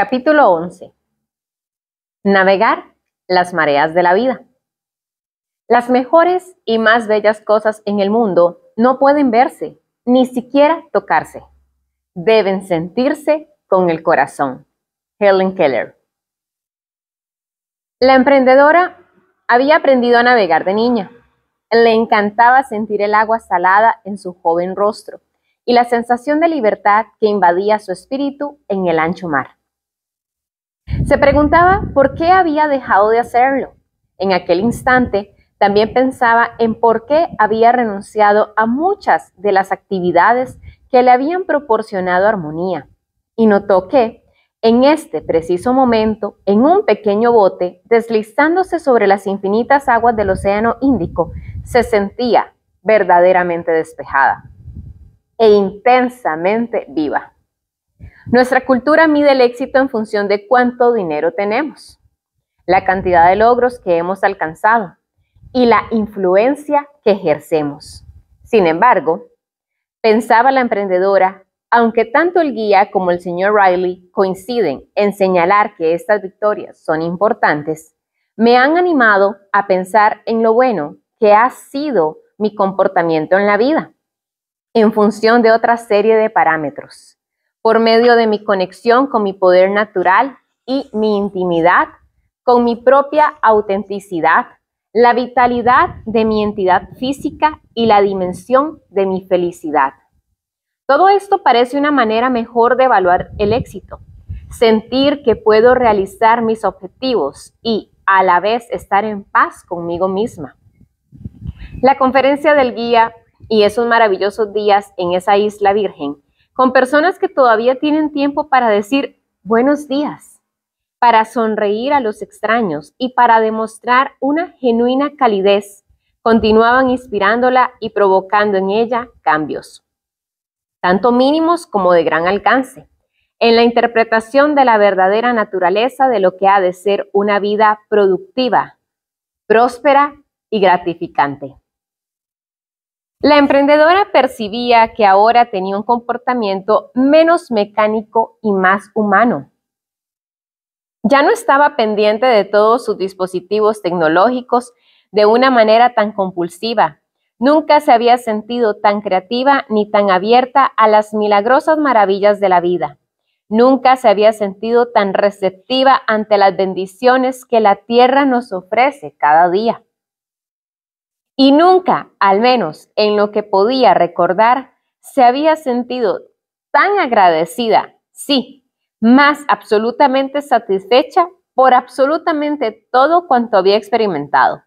Capítulo 11. Navegar las mareas de la vida. Las mejores y más bellas cosas en el mundo no pueden verse, ni siquiera tocarse. Deben sentirse con el corazón. Helen Keller. La emprendedora había aprendido a navegar de niña. Le encantaba sentir el agua salada en su joven rostro y la sensación de libertad que invadía su espíritu en el ancho mar. Se preguntaba por qué había dejado de hacerlo. En aquel instante también pensaba en por qué había renunciado a muchas de las actividades que le habían proporcionado armonía. Y notó que, en este preciso momento, en un pequeño bote, deslizándose sobre las infinitas aguas del Océano Índico, se sentía verdaderamente despejada e intensamente viva. Nuestra cultura mide el éxito en función de cuánto dinero tenemos, la cantidad de logros que hemos alcanzado y la influencia que ejercemos. Sin embargo, pensaba la emprendedora, aunque tanto el guía como el señor Riley coinciden en señalar que estas victorias son importantes, me han animado a pensar en lo bueno que ha sido mi comportamiento en la vida, en función de otra serie de parámetros por medio de mi conexión con mi poder natural y mi intimidad, con mi propia autenticidad, la vitalidad de mi entidad física y la dimensión de mi felicidad. Todo esto parece una manera mejor de evaluar el éxito. Sentir que puedo realizar mis objetivos y a la vez estar en paz conmigo misma. La conferencia del guía y esos maravillosos días en esa isla virgen con personas que todavía tienen tiempo para decir buenos días, para sonreír a los extraños y para demostrar una genuina calidez, continuaban inspirándola y provocando en ella cambios, tanto mínimos como de gran alcance, en la interpretación de la verdadera naturaleza de lo que ha de ser una vida productiva, próspera y gratificante. La emprendedora percibía que ahora tenía un comportamiento menos mecánico y más humano. Ya no estaba pendiente de todos sus dispositivos tecnológicos de una manera tan compulsiva. Nunca se había sentido tan creativa ni tan abierta a las milagrosas maravillas de la vida. Nunca se había sentido tan receptiva ante las bendiciones que la tierra nos ofrece cada día. Y nunca, al menos en lo que podía recordar, se había sentido tan agradecida, sí, más absolutamente satisfecha por absolutamente todo cuanto había experimentado.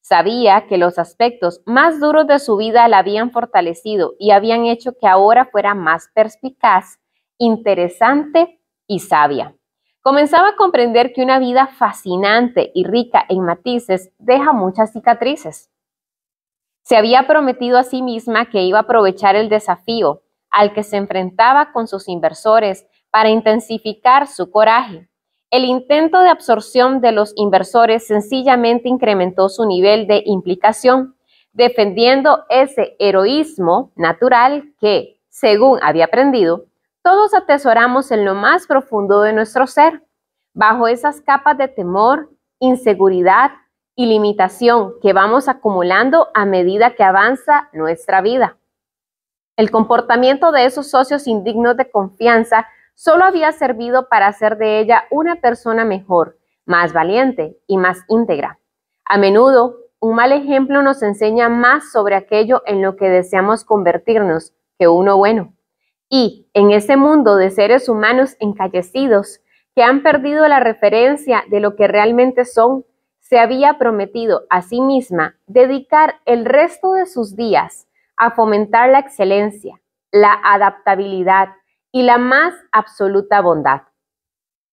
Sabía que los aspectos más duros de su vida la habían fortalecido y habían hecho que ahora fuera más perspicaz, interesante y sabia. Comenzaba a comprender que una vida fascinante y rica en matices deja muchas cicatrices. Se había prometido a sí misma que iba a aprovechar el desafío al que se enfrentaba con sus inversores para intensificar su coraje. El intento de absorción de los inversores sencillamente incrementó su nivel de implicación, defendiendo ese heroísmo natural que, según había aprendido, todos atesoramos en lo más profundo de nuestro ser. Bajo esas capas de temor, inseguridad, y limitación que vamos acumulando a medida que avanza nuestra vida. El comportamiento de esos socios indignos de confianza solo había servido para hacer de ella una persona mejor, más valiente y más íntegra. A menudo, un mal ejemplo nos enseña más sobre aquello en lo que deseamos convertirnos que uno bueno. Y en ese mundo de seres humanos encallecidos que han perdido la referencia de lo que realmente son, se había prometido a sí misma dedicar el resto de sus días a fomentar la excelencia, la adaptabilidad y la más absoluta bondad.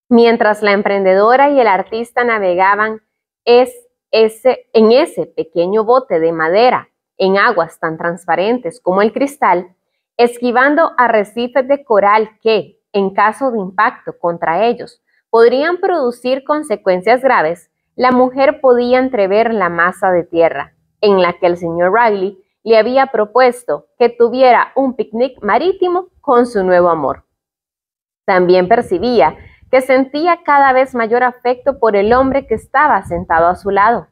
Mientras la emprendedora y el artista navegaban es ese, en ese pequeño bote de madera en aguas tan transparentes como el cristal, esquivando arrecifes de coral que, en caso de impacto contra ellos, podrían producir consecuencias graves, la mujer podía entrever la masa de tierra, en la que el señor Riley le había propuesto que tuviera un picnic marítimo con su nuevo amor. También percibía que sentía cada vez mayor afecto por el hombre que estaba sentado a su lado.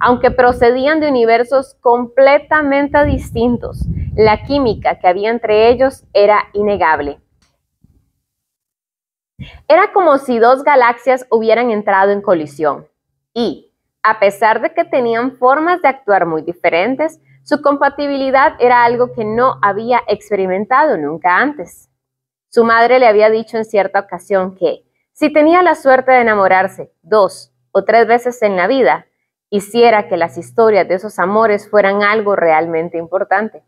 Aunque procedían de universos completamente distintos, la química que había entre ellos era innegable. Era como si dos galaxias hubieran entrado en colisión y, a pesar de que tenían formas de actuar muy diferentes, su compatibilidad era algo que no había experimentado nunca antes. Su madre le había dicho en cierta ocasión que, si tenía la suerte de enamorarse dos o tres veces en la vida, hiciera que las historias de esos amores fueran algo realmente importante.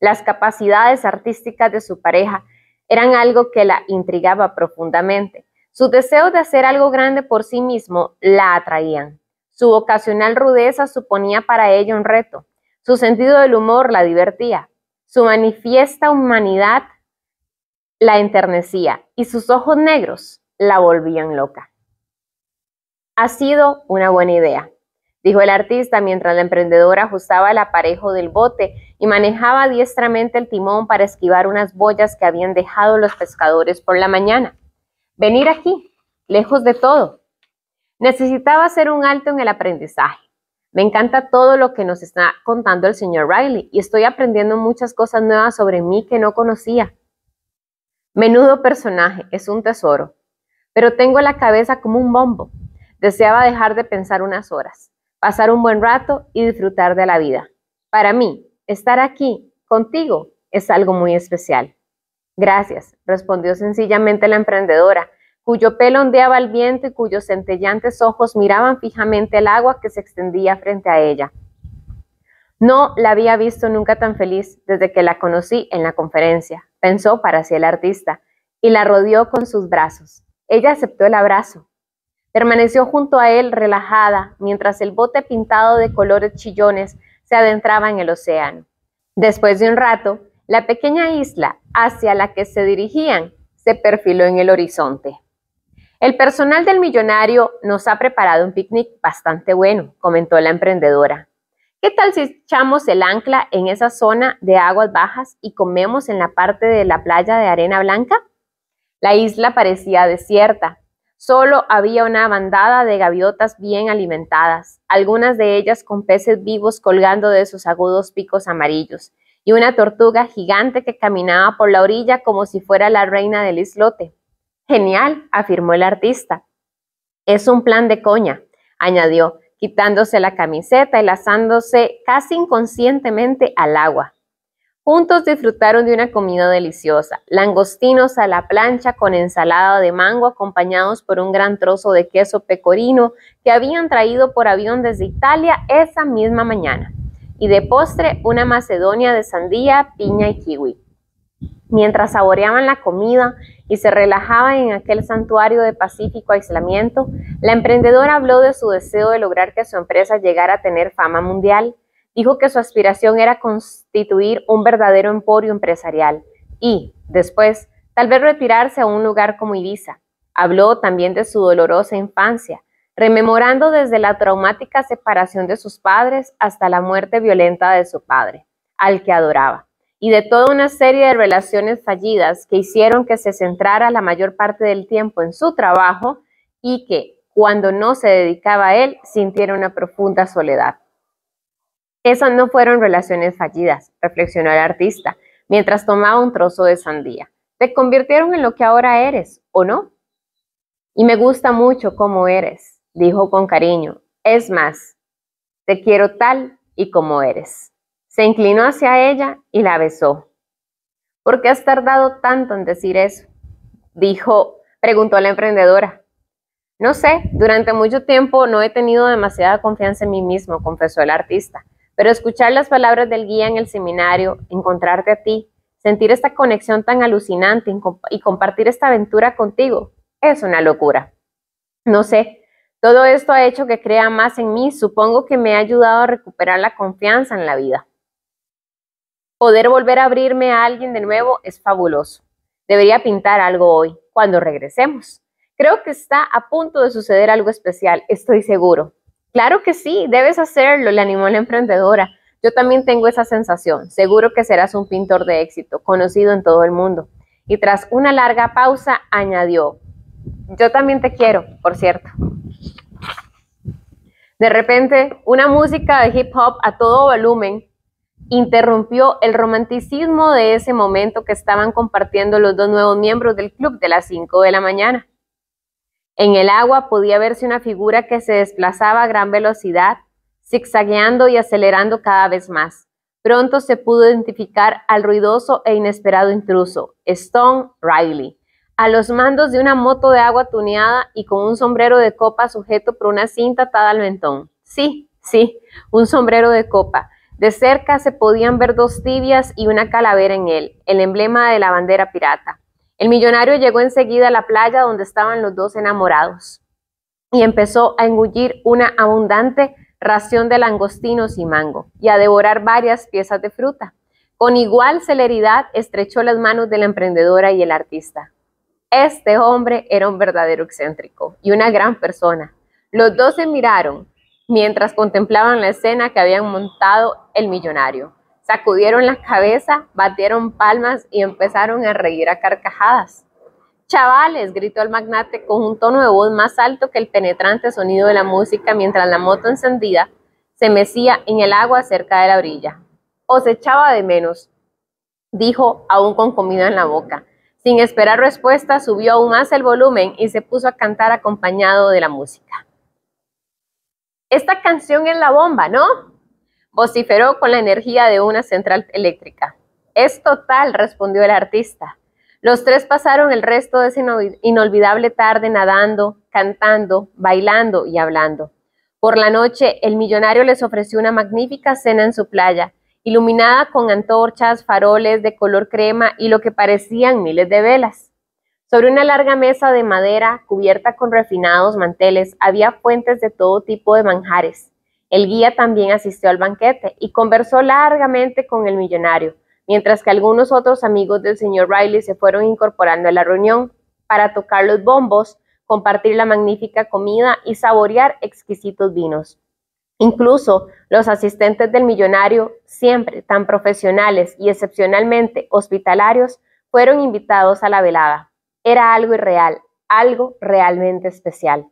Las capacidades artísticas de su pareja eran algo que la intrigaba profundamente. Su deseo de hacer algo grande por sí mismo la atraían. Su ocasional rudeza suponía para ella un reto. Su sentido del humor la divertía. Su manifiesta humanidad la enternecía y sus ojos negros la volvían loca. Ha sido una buena idea, dijo el artista mientras la emprendedora ajustaba el aparejo del bote y manejaba diestramente el timón para esquivar unas boyas que habían dejado los pescadores por la mañana. Venir aquí, lejos de todo. Necesitaba hacer un alto en el aprendizaje. Me encanta todo lo que nos está contando el señor Riley y estoy aprendiendo muchas cosas nuevas sobre mí que no conocía. Menudo personaje, es un tesoro, pero tengo la cabeza como un bombo. Deseaba dejar de pensar unas horas, pasar un buen rato y disfrutar de la vida. Para mí, estar aquí contigo es algo muy especial. Gracias, respondió sencillamente la emprendedora, cuyo pelo ondeaba al viento y cuyos centellantes ojos miraban fijamente el agua que se extendía frente a ella. No la había visto nunca tan feliz desde que la conocí en la conferencia pensó para sí el artista, y la rodeó con sus brazos. Ella aceptó el abrazo. Permaneció junto a él relajada mientras el bote pintado de colores chillones se adentraba en el océano. Después de un rato, la pequeña isla hacia la que se dirigían se perfiló en el horizonte. El personal del millonario nos ha preparado un picnic bastante bueno, comentó la emprendedora. ¿Qué tal si echamos el ancla en esa zona de aguas bajas y comemos en la parte de la playa de arena blanca? La isla parecía desierta. Solo había una bandada de gaviotas bien alimentadas, algunas de ellas con peces vivos colgando de sus agudos picos amarillos, y una tortuga gigante que caminaba por la orilla como si fuera la reina del islote. Genial, afirmó el artista. Es un plan de coña, añadió, quitándose la camiseta y lanzándose casi inconscientemente al agua. Juntos disfrutaron de una comida deliciosa, langostinos a la plancha con ensalada de mango acompañados por un gran trozo de queso pecorino que habían traído por avión desde Italia esa misma mañana, y de postre una macedonia de sandía, piña y kiwi. Mientras saboreaban la comida y se relajaban en aquel santuario de pacífico aislamiento, la emprendedora habló de su deseo de lograr que su empresa llegara a tener fama mundial. Dijo que su aspiración era constituir un verdadero emporio empresarial y, después, tal vez retirarse a un lugar como Ibiza. Habló también de su dolorosa infancia, rememorando desde la traumática separación de sus padres hasta la muerte violenta de su padre, al que adoraba y de toda una serie de relaciones fallidas que hicieron que se centrara la mayor parte del tiempo en su trabajo y que, cuando no se dedicaba a él, sintiera una profunda soledad. Esas no fueron relaciones fallidas, reflexionó el artista, mientras tomaba un trozo de sandía. Te convirtieron en lo que ahora eres, ¿o no? Y me gusta mucho cómo eres, dijo con cariño. Es más, te quiero tal y como eres. Se inclinó hacia ella y la besó. ¿Por qué has tardado tanto en decir eso? Dijo, preguntó la emprendedora. No sé, durante mucho tiempo no he tenido demasiada confianza en mí mismo, confesó el artista, pero escuchar las palabras del guía en el seminario, encontrarte a ti, sentir esta conexión tan alucinante y compartir esta aventura contigo, es una locura. No sé, todo esto ha hecho que crea más en mí, supongo que me ha ayudado a recuperar la confianza en la vida. Poder volver a abrirme a alguien de nuevo es fabuloso. Debería pintar algo hoy, cuando regresemos. Creo que está a punto de suceder algo especial, estoy seguro. Claro que sí, debes hacerlo, le animó la emprendedora. Yo también tengo esa sensación. Seguro que serás un pintor de éxito, conocido en todo el mundo. Y tras una larga pausa, añadió, Yo también te quiero, por cierto. De repente, una música de hip hop a todo volumen interrumpió el romanticismo de ese momento que estaban compartiendo los dos nuevos miembros del club de las 5 de la mañana. En el agua podía verse una figura que se desplazaba a gran velocidad, zigzagueando y acelerando cada vez más. Pronto se pudo identificar al ruidoso e inesperado intruso, Stone Riley, a los mandos de una moto de agua tuneada y con un sombrero de copa sujeto por una cinta atada al mentón. Sí, sí, un sombrero de copa de cerca se podían ver dos tibias y una calavera en él, el emblema de la bandera pirata. El millonario llegó enseguida a la playa donde estaban los dos enamorados y empezó a engullir una abundante ración de langostinos y mango y a devorar varias piezas de fruta. Con igual celeridad estrechó las manos de la emprendedora y el artista. Este hombre era un verdadero excéntrico y una gran persona. Los dos se miraron, mientras contemplaban la escena que habían montado el millonario. Sacudieron la cabeza, batieron palmas y empezaron a reír a carcajadas. Chavales, gritó el magnate con un tono de voz más alto que el penetrante sonido de la música mientras la moto encendida se mecía en el agua cerca de la orilla. Os echaba de menos, dijo aún con comida en la boca. Sin esperar respuesta, subió aún más el volumen y se puso a cantar acompañado de la música. Esta canción es la bomba, ¿no? Vociferó con la energía de una central eléctrica. Es total, respondió el artista. Los tres pasaron el resto de esa inolvidable tarde nadando, cantando, bailando y hablando. Por la noche, el millonario les ofreció una magnífica cena en su playa, iluminada con antorchas, faroles de color crema y lo que parecían miles de velas. Sobre una larga mesa de madera cubierta con refinados manteles había fuentes de todo tipo de manjares. El guía también asistió al banquete y conversó largamente con el millonario, mientras que algunos otros amigos del señor Riley se fueron incorporando a la reunión para tocar los bombos, compartir la magnífica comida y saborear exquisitos vinos. Incluso los asistentes del millonario, siempre tan profesionales y excepcionalmente hospitalarios, fueron invitados a la velada. Era algo irreal, algo realmente especial.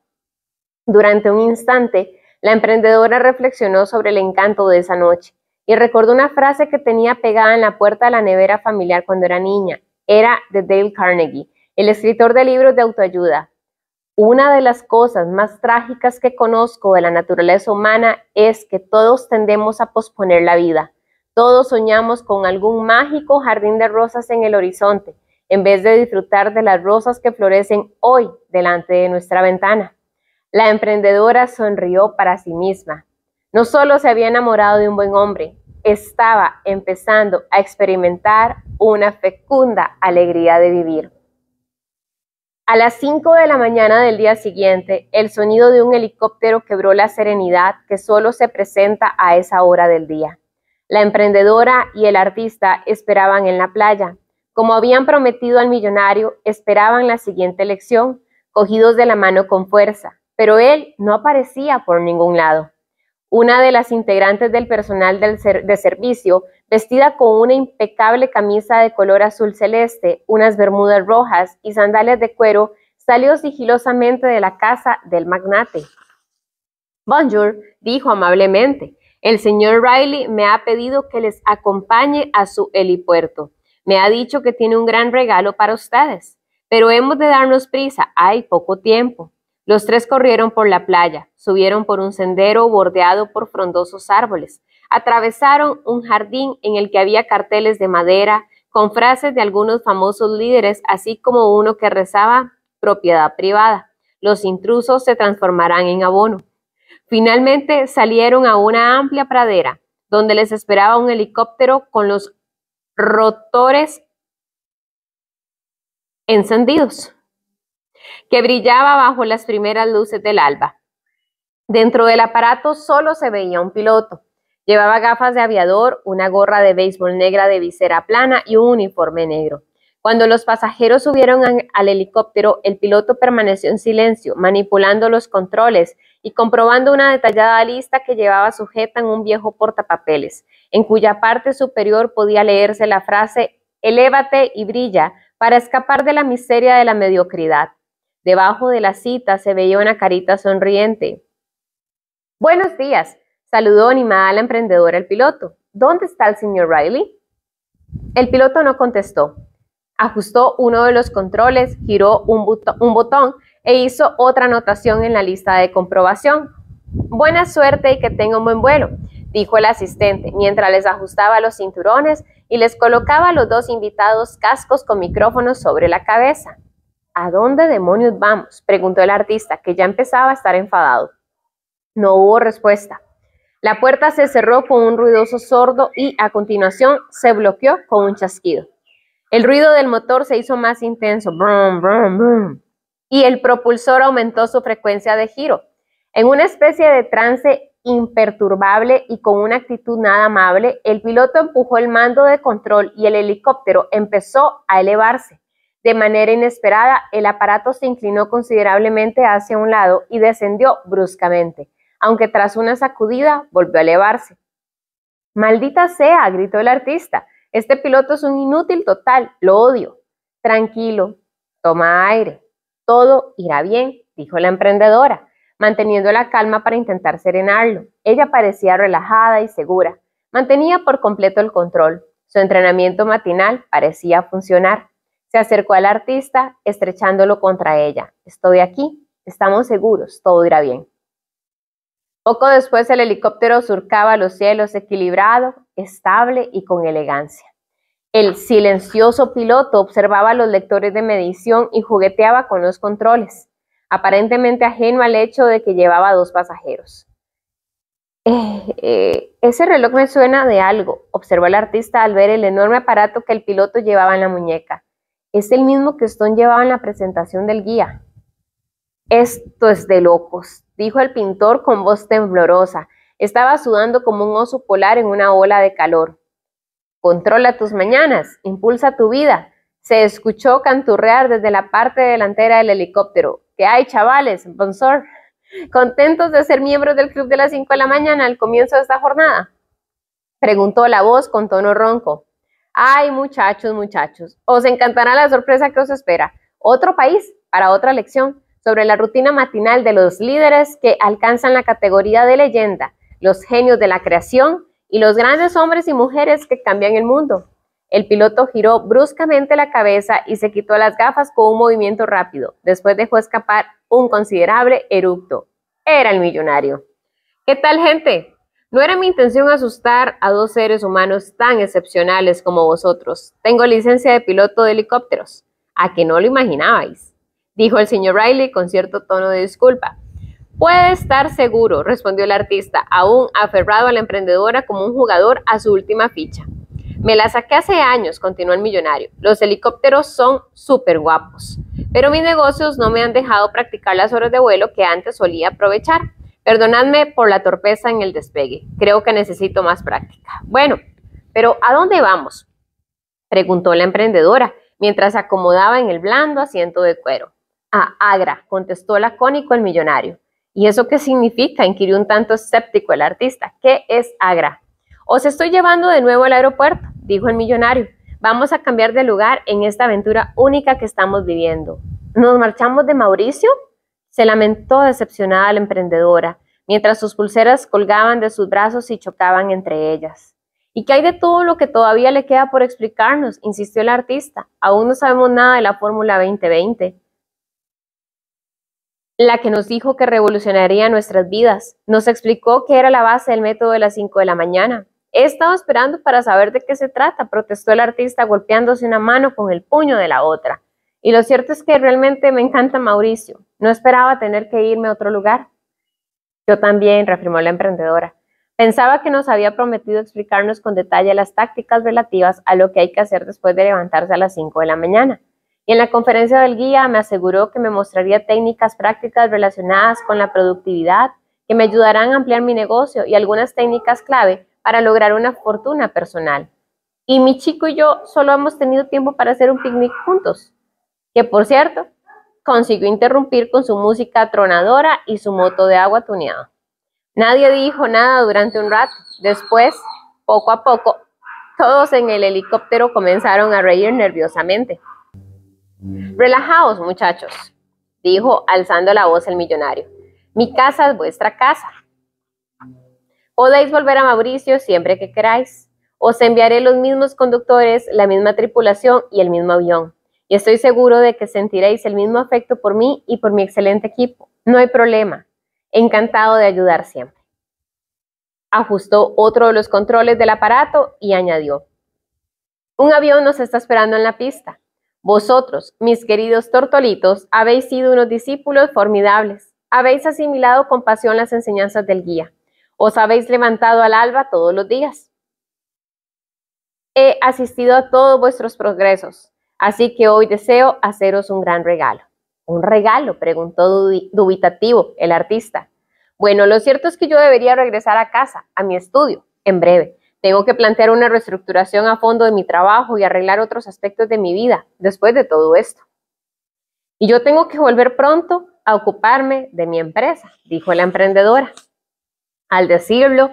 Durante un instante, la emprendedora reflexionó sobre el encanto de esa noche y recordó una frase que tenía pegada en la puerta de la nevera familiar cuando era niña. Era de Dale Carnegie, el escritor de libros de autoayuda. Una de las cosas más trágicas que conozco de la naturaleza humana es que todos tendemos a posponer la vida. Todos soñamos con algún mágico jardín de rosas en el horizonte, en vez de disfrutar de las rosas que florecen hoy delante de nuestra ventana. La emprendedora sonrió para sí misma. No solo se había enamorado de un buen hombre, estaba empezando a experimentar una fecunda alegría de vivir. A las 5 de la mañana del día siguiente, el sonido de un helicóptero quebró la serenidad que solo se presenta a esa hora del día. La emprendedora y el artista esperaban en la playa, como habían prometido al millonario, esperaban la siguiente elección, cogidos de la mano con fuerza, pero él no aparecía por ningún lado. Una de las integrantes del personal de servicio, vestida con una impecable camisa de color azul celeste, unas bermudas rojas y sandalias de cuero, salió sigilosamente de la casa del magnate. Bonjour, dijo amablemente. El señor Riley me ha pedido que les acompañe a su helipuerto. Me ha dicho que tiene un gran regalo para ustedes, pero hemos de darnos prisa, hay poco tiempo. Los tres corrieron por la playa, subieron por un sendero bordeado por frondosos árboles, atravesaron un jardín en el que había carteles de madera con frases de algunos famosos líderes, así como uno que rezaba propiedad privada. Los intrusos se transformarán en abono. Finalmente salieron a una amplia pradera, donde les esperaba un helicóptero con los rotores encendidos, que brillaba bajo las primeras luces del alba. Dentro del aparato solo se veía un piloto. Llevaba gafas de aviador, una gorra de béisbol negra de visera plana y un uniforme negro. Cuando los pasajeros subieron al helicóptero, el piloto permaneció en silencio, manipulando los controles y comprobando una detallada lista que llevaba sujeta en un viejo portapapeles en cuya parte superior podía leerse la frase Elévate y brilla para escapar de la miseria de la mediocridad. Debajo de la cita se veía una carita sonriente. Buenos días, saludó animada la emprendedora el piloto. ¿Dónde está el señor Riley? El piloto no contestó. Ajustó uno de los controles, giró un, un botón e hizo otra anotación en la lista de comprobación. Buena suerte y que tenga un buen vuelo, dijo el asistente, mientras les ajustaba los cinturones y les colocaba a los dos invitados cascos con micrófonos sobre la cabeza. ¿A dónde demonios vamos? preguntó el artista, que ya empezaba a estar enfadado. No hubo respuesta. La puerta se cerró con un ruidoso sordo y a continuación se bloqueó con un chasquido. El ruido del motor se hizo más intenso, brum, brum, brum, y el propulsor aumentó su frecuencia de giro. En una especie de trance imperturbable y con una actitud nada amable, el piloto empujó el mando de control y el helicóptero empezó a elevarse. De manera inesperada, el aparato se inclinó considerablemente hacia un lado y descendió bruscamente, aunque tras una sacudida volvió a elevarse. Maldita sea, gritó el artista, este piloto es un inútil total, lo odio. Tranquilo, toma aire, todo irá bien, dijo la emprendedora manteniendo la calma para intentar serenarlo. Ella parecía relajada y segura. Mantenía por completo el control. Su entrenamiento matinal parecía funcionar. Se acercó al artista, estrechándolo contra ella. Estoy aquí, estamos seguros, todo irá bien. Poco después el helicóptero surcaba los cielos equilibrado, estable y con elegancia. El silencioso piloto observaba los lectores de medición y jugueteaba con los controles aparentemente ajeno al hecho de que llevaba dos pasajeros. Eh, eh, ese reloj me suena de algo, observó el artista al ver el enorme aparato que el piloto llevaba en la muñeca. Es el mismo que Stone llevaba en la presentación del guía. Esto es de locos, dijo el pintor con voz temblorosa. Estaba sudando como un oso polar en una ola de calor. Controla tus mañanas, impulsa tu vida. Se escuchó canturrear desde la parte delantera del helicóptero. ¿Qué hay, chavales? Bonsoir. ¿Contentos de ser miembros del club de las 5 de la mañana al comienzo de esta jornada? Preguntó la voz con tono ronco. Ay, muchachos, muchachos, os encantará la sorpresa que os espera. Otro país para otra lección sobre la rutina matinal de los líderes que alcanzan la categoría de leyenda, los genios de la creación y los grandes hombres y mujeres que cambian el mundo. El piloto giró bruscamente la cabeza y se quitó las gafas con un movimiento rápido. Después dejó escapar un considerable eructo. Era el millonario. ¿Qué tal, gente? No era mi intención asustar a dos seres humanos tan excepcionales como vosotros. Tengo licencia de piloto de helicópteros. A que no lo imaginabais, dijo el señor Riley con cierto tono de disculpa. Puede estar seguro, respondió el artista, aún aferrado a la emprendedora como un jugador a su última ficha. Me la saqué hace años, continuó el millonario. Los helicópteros son súper guapos, pero mis negocios no me han dejado practicar las horas de vuelo que antes solía aprovechar. Perdonadme por la torpeza en el despegue. Creo que necesito más práctica. Bueno, pero ¿a dónde vamos? Preguntó la emprendedora mientras se acomodaba en el blando asiento de cuero. A Agra, contestó lacónico el millonario. ¿Y eso qué significa? inquirió un tanto escéptico el artista. ¿Qué es Agra? Os estoy llevando de nuevo al aeropuerto, dijo el millonario. Vamos a cambiar de lugar en esta aventura única que estamos viviendo. ¿Nos marchamos de Mauricio? Se lamentó decepcionada la emprendedora, mientras sus pulseras colgaban de sus brazos y chocaban entre ellas. ¿Y qué hay de todo lo que todavía le queda por explicarnos? insistió el artista. Aún no sabemos nada de la Fórmula 2020 la que nos dijo que revolucionaría nuestras vidas. Nos explicó que era la base del método de las 5 de la mañana. He estado esperando para saber de qué se trata, protestó el artista golpeándose una mano con el puño de la otra. Y lo cierto es que realmente me encanta Mauricio. No esperaba tener que irme a otro lugar. Yo también, reafirmó la emprendedora. Pensaba que nos había prometido explicarnos con detalle las tácticas relativas a lo que hay que hacer después de levantarse a las 5 de la mañana. Y en la conferencia del guía me aseguró que me mostraría técnicas prácticas relacionadas con la productividad que me ayudarán a ampliar mi negocio y algunas técnicas clave para lograr una fortuna personal. Y mi chico y yo solo hemos tenido tiempo para hacer un picnic juntos, que por cierto, consiguió interrumpir con su música tronadora y su moto de agua tuneada. Nadie dijo nada durante un rato. Después, poco a poco, todos en el helicóptero comenzaron a reír nerviosamente. Relajaos, muchachos. dijo alzando la voz el millonario. Mi casa es vuestra casa. Podéis volver a Mauricio siempre que queráis. Os enviaré los mismos conductores, la misma tripulación y el mismo avión. Y estoy seguro de que sentiréis el mismo afecto por mí y por mi excelente equipo. No hay problema. Encantado de ayudar siempre. Ajustó otro de los controles del aparato y añadió, un avión nos está esperando en la pista. Vosotros, mis queridos tortolitos, habéis sido unos discípulos formidables. Habéis asimilado con pasión las enseñanzas del guía. Os habéis levantado al alba todos los días. He asistido a todos vuestros progresos, así que hoy deseo haceros un gran regalo. ¿Un regalo? preguntó dubitativo el artista. Bueno, lo cierto es que yo debería regresar a casa, a mi estudio, en breve. Tengo que plantear una reestructuración a fondo de mi trabajo y arreglar otros aspectos de mi vida después de todo esto. Y yo tengo que volver pronto a ocuparme de mi empresa, dijo la emprendedora. Al decirlo,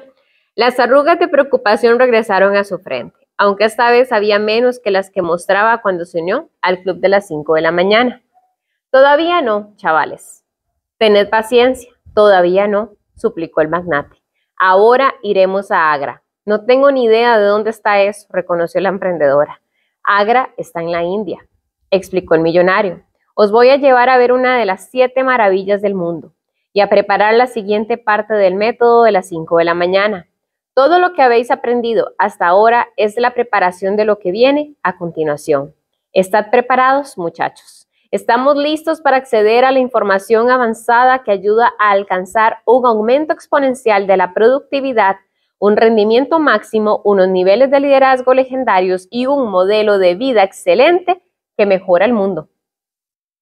las arrugas de preocupación regresaron a su frente, aunque esta vez había menos que las que mostraba cuando se unió al club de las 5 de la mañana. Todavía no, chavales. Tened paciencia, todavía no, suplicó el magnate. Ahora iremos a Agra. No tengo ni idea de dónde está eso, reconoció la emprendedora. Agra está en la India, explicó el millonario. Os voy a llevar a ver una de las siete maravillas del mundo y a preparar la siguiente parte del método de las 5 de la mañana. Todo lo que habéis aprendido hasta ahora es la preparación de lo que viene a continuación. ¿Estad preparados, muchachos? Estamos listos para acceder a la información avanzada que ayuda a alcanzar un aumento exponencial de la productividad, un rendimiento máximo, unos niveles de liderazgo legendarios y un modelo de vida excelente que mejora el mundo.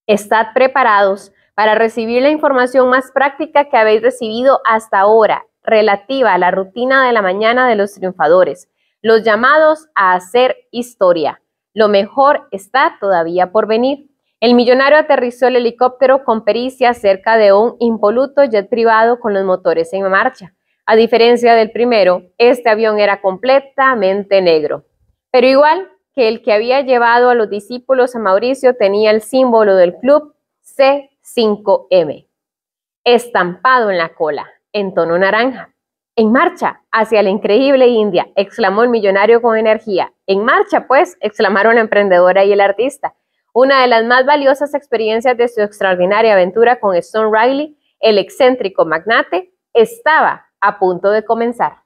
Estad preparados para recibir la información más práctica que habéis recibido hasta ahora relativa a la rutina de la mañana de los triunfadores, los llamados a hacer historia. Lo mejor está todavía por venir. El millonario aterrizó el helicóptero con pericia cerca de un impoluto jet privado con los motores en marcha. A diferencia del primero, este avión era completamente negro. Pero igual que el que había llevado a los discípulos a Mauricio tenía el símbolo del club C5M, estampado en la cola, en tono naranja. En marcha hacia la increíble India, exclamó el millonario con energía. En marcha, pues, exclamaron la emprendedora y el artista. Una de las más valiosas experiencias de su extraordinaria aventura con Stone Riley, el excéntrico magnate, estaba a punto de comenzar.